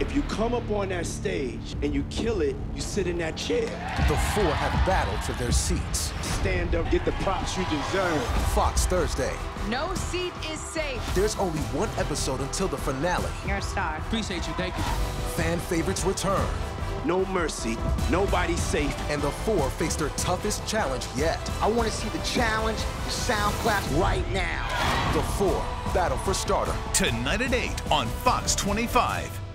If you come up on that stage and you kill it, you sit in that chair. The four have battled for their seats. Stand up, get the props you deserve. Fox Thursday. No seat is safe. There's only one episode until the finale. You're a star. Appreciate you, thank you. Fan favorites return. No mercy, nobody's safe. And the four face their toughest challenge yet. I want to see the challenge, the sound clap right now. The four battle for Stardom. Tonight at 8 on Fox 25.